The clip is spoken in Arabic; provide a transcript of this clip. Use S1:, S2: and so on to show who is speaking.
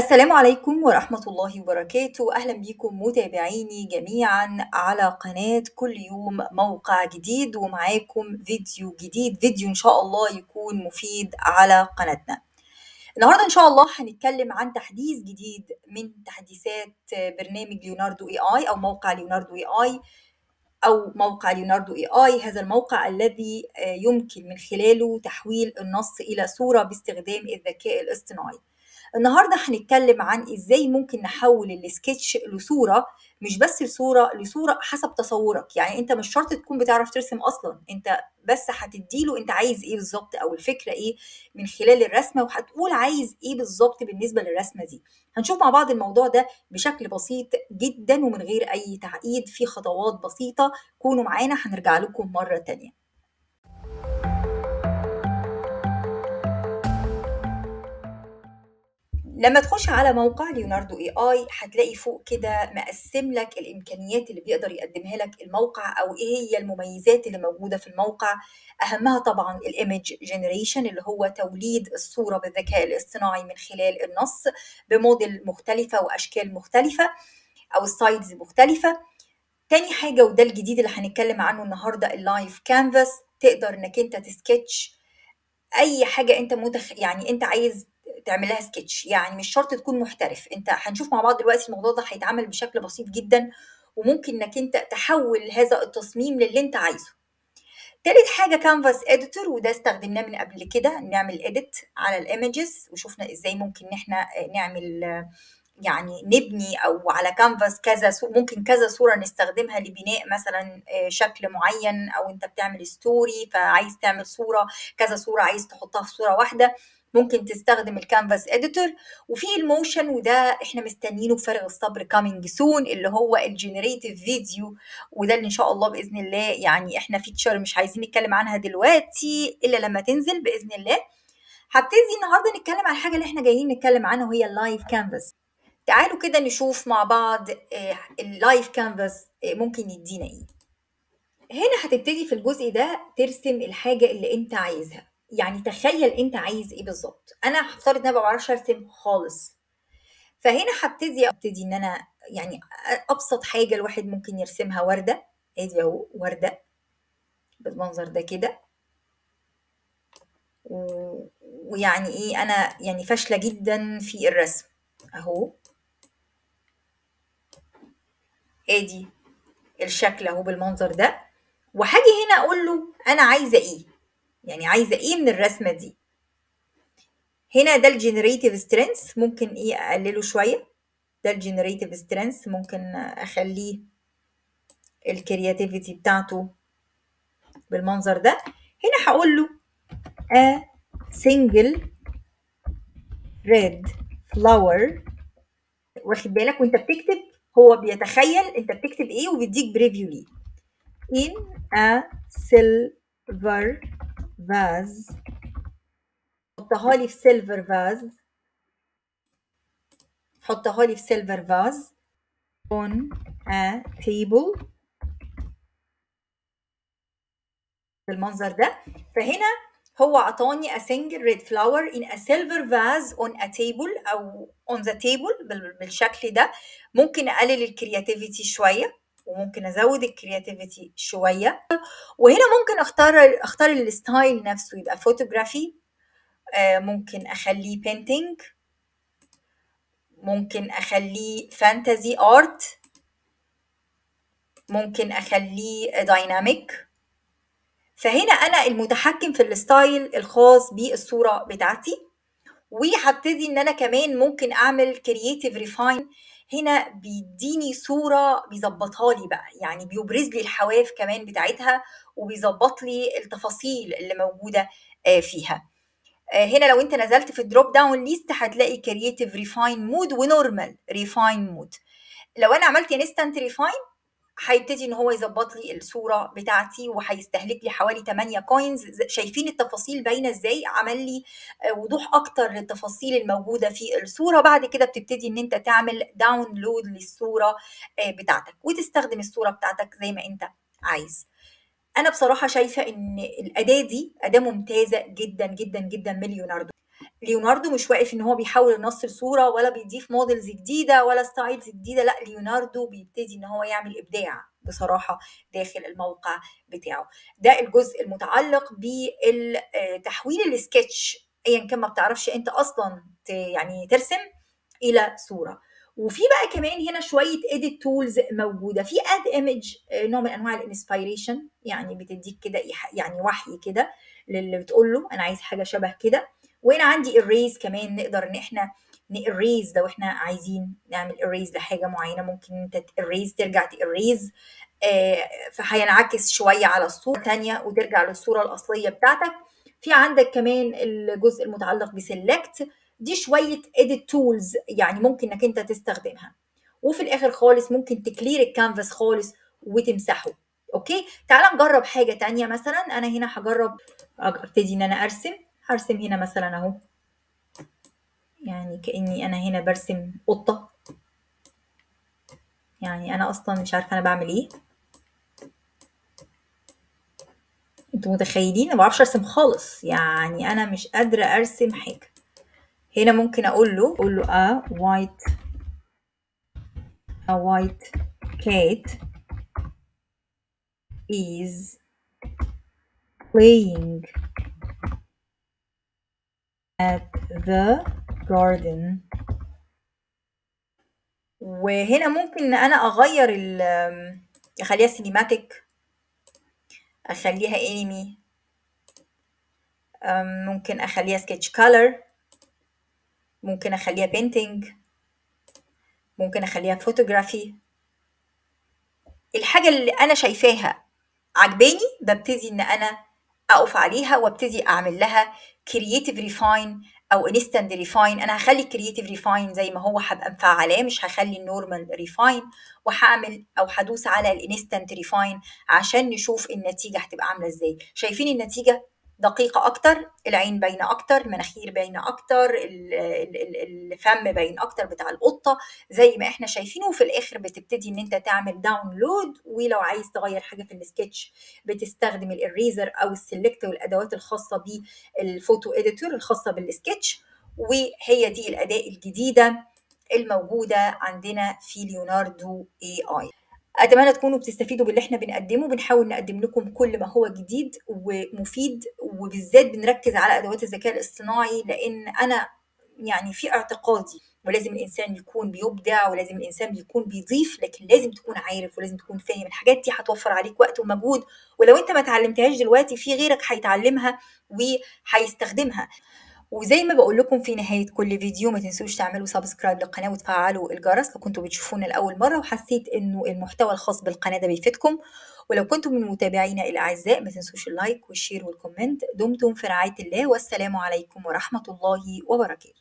S1: السلام عليكم ورحمة الله وبركاته. أهلا بكم متابعيني جميعا على قناة كل يوم موقع جديد ومعاكم فيديو جديد فيديو إن شاء الله يكون مفيد على قناتنا. النهاردة إن شاء الله هنتكلم عن تحديث جديد من تحديثات برنامج Leonardo AI أو موقع Leonardo AI أو موقع Leonardo AI. هذا الموقع الذي يمكن من خلاله تحويل النص إلى صورة باستخدام الذكاء الاصطناعي. النهارده هنتكلم عن إزاي ممكن نحول السكتش لصورة مش بس لصورة لصورة حسب تصورك. يعني أنت مش شرط تكون بتعرف ترسم أصلا. أنت بس هتديله أنت عايز إيه بالظبط أو الفكرة إيه من خلال الرسمة وهتقول عايز إيه بالظبط بالنسبة للرسمة دي. هنشوف مع بعض الموضوع ده بشكل بسيط جدا ومن غير أي تعقيد. في خطوات بسيطة. كونوا معانا. هنرجع لكم مرة تانية. لما تخش على موقع Leonardo AI هتلاقي فوق كده مقسم لك الإمكانيات اللي بيقدر يقدمها لك الموقع أو إيه هي المميزات اللي موجودة في الموقع. أهمها طبعا ال image generation اللي هو توليد الصورة بالذكاء الاصطناعي من خلال النص بموديل مختلفة وأشكال مختلفة أو styles مختلفة. تاني حاجة وده الجديد اللي هنتكلم عنه النهارده ال Live Canvas تقدر إنك أنت تسكتش أي حاجة أنت متخ... يعني أنت عايز تعملها سكتش يعني مش شرط تكون محترف. انت هنشوف مع بعض دلوقتي الموضوع ده هيتعمل بشكل بسيط جدا وممكن انك انت تحول هذا التصميم للي انت عايزه. تالت حاجة Canvas Editor وده استخدمناه من قبل كده نعمل edit على ال images وشفنا إزاي ممكن ان إحنا نعمل يعني نبني أو على كانفاس كذا ممكن كذا صورة نستخدمها لبناء مثلا شكل معين أو انت بتعمل story فعايز تعمل صورة كذا صورة عايز تحطها في صورة واحدة. ممكن تستخدم ال Canvas Editor وفي ال motion وده إحنا مستنيينه بفارغ الصبر coming soon اللي هو ال generative video وده اللي إن شاء الله بإذن الله يعني إحنا feature مش عايزين نتكلم عنها دلوقتي إلا لما تنزل بإذن الله. هبتدي النهارده نتكلم عن الحاجة اللي إحنا جايين نتكلم عنها وهي ال Live Canvas تعالوا كده نشوف مع بعض ال Live Canvas ممكن يدينا إيه. هنا هتبتدي في الجزء ده ترسم الحاجة اللي أنت عايزها. يعني تخيل أنت عايز إيه بالظبط. أنا هفترض إن أنا ما بعرفش أرسم خالص. فهنا هبتدي أبتدي إن أنا يعني أبسط حاجة الواحد ممكن يرسمها وردة. أدي أهو وردة بالمنظر ده كده. ويعني إيه أنا يعني فاشلة جدا في الرسم. أهو. أدي الشكل أهو بالمنظر ده. وهاجي هنا أقول له أنا عايزة إيه. يعني عايزة إيه من الرسمة دي؟ هنا ده ال generative strength ممكن إيه أقلله شوية؟ ده ال generative strength ممكن أخليه ال creativity بتاعته بالمنظر ده. هنا هقول له a single red flower. واخد بالك؟ وأنت بتكتب هو بيتخيل أنت بتكتب إيه وبيديك preview ليه. In a silver vase حطها لي في silver vase. حطها لي في silver vase. On a table. بالمنظر ده. فهنا هو عطاني a single red flower in a silver vase on a table أو on the table بالشكل ده. ممكن أقلل ال creativity شوية. وممكن أزود ال creativity شوية. وهنا ممكن أختار أختار ال style نفسه يبقى فوتوغرافي آه ممكن أخليه painting ممكن أخليه fantasy art ممكن أخليه dynamic فهنا أنا المتحكم في ال style الخاص بالصورة بتاعتي. وهبتدي إن أنا كمان ممكن أعمل creative refine هنا بيديني صورة بيظبطها لي بقى يعني بيبرز لي الحواف كمان بتاعتها وبيظبط لي التفاصيل اللي موجودة فيها. هنا لو انت نزلت في ال drop down list هتلاقي creative refine mode و normal refine mode لو أنا عملت instant refine هيبتدي إن هو يظبط لي الصورة بتاعتي وهيستهلك لي حوالي 8 coins شايفين التفاصيل باينة إزاي؟ عمل لي وضوح أكتر للتفاصيل الموجودة في الصورة. بعد كده بتبتدي إن أنت تعمل download للصورة بتاعتك وتستخدم الصورة بتاعتك زي ما أنت عايز. أنا بصراحة شايفة إن الأداة دي أداة ممتازة جدا جدا جدا من ليوناردو مش واقف إن هو بيحاول ينص الصورة ولا بيضيف models جديدة ولا styles جديدة لا ليوناردو بيبتدي إن هو يعمل إبداع بصراحة داخل الموقع بتاعه. ده الجزء المتعلق بتحويل السكتش ايا كان ما بتعرفش أنت أصلا يعني ترسم إلى صورة. وفي بقى كمان هنا شوية edit tools موجودة. في add image نوع من أنواع ال inspiration يعني بتديك كده يعني وحي كده للي بتقول له أنا عايز حاجة شبه كده. وهنا عندي ال erase كمان نقدر إن إحنا ن erase لو إحنا عايزين نعمل erase لحاجة معينة ممكن أنت ت erase ترجع ت erase آه فهينعكس شوية على الصورة ثانية وترجع للصورة الأصلية بتاعتك. في عندك كمان الجزء المتعلق ب select دي شوية edit tools يعني ممكن إنك أنت تستخدمها. وفي الآخر خالص ممكن ت clear ال canvas خالص وتمسحه. okay؟ تعال نجرب حاجة تانية مثلا. أنا هنا هجرب أبتدي إن أنا أرسم. هرسم هنا مثلا أهو. يعني كأني أنا هنا برسم قطة. يعني أنا أصلا مش عارفة أنا بعمل إيه. أنتوا متخيلين؟ ما بعرفش أرسم خالص. يعني أنا مش قادرة أرسم حاجة. هنا ممكن أقول له أقول له a white a white cat is playing at the garden. وهنا ممكن إن أنا أغير ال أخليها cinematic أخليها انمي ممكن أخليها sketch color ممكن أخليها painting ممكن أخليها فوتوغرافي الحاجة اللي أنا شايفاها عجباني ببتدي إن أنا أقف عليها وأبتدي أعمل لها creative refine أو instant refine أنا هخلي ال creative refine زي ما هو هبقى مفعلاه مش هخلي ال normal refine وهعمل أو هدوس على ال instant refine عشان نشوف النتيجة هتبقى عاملة إزاي. شايفين النتيجة؟ دقيقة أكتر العين باينة أكتر المناخير باينة أكتر الفم باين أكتر بتاع القطة. زي ما إحنا شايفين وفي الآخر بتبتدي إن أنت تعمل download ولو عايز تغير حاجة في السكتش بتستخدم ال eraser أو ال select والأدوات الخاصة بال photo editor الخاصة بالسكتش وهي دي الأداة الجديدة الموجودة عندنا في Leonardo AI أتمنى تكونوا بتستفيدوا باللي إحنا بنقدمه. بنحاول نقدم لكم كل ما هو جديد ومفيد وبالذات بنركز على أدوات الذكاء الاصطناعي لأن أنا يعني في اعتقادي ولازم الإنسان يكون بيبدع ولازم الإنسان بيكون بيضيف لكن لازم تكون عارف ولازم تكون فاهم. الحاجات دي هتوفر عليك وقت ومجهود ولو أنت ما اتعلمتهاش دلوقتي في غيرك هيتعلمها وهيستخدمها. وزي ما بقول لكم في نهاية كل فيديو ما تنسوش تعملوا subscribe للقناة وتفعلوا الجرس لو كنتوا بتشوفونا لأول مرة وحسيت إنه المحتوى الخاص بالقناة ده بيفيدكم. ولو كنتم من متابعينا الأعزاء ما تنسوش ال like وال share وال comment دمتم في رعاية الله والسلام عليكم ورحمة الله وبركاته.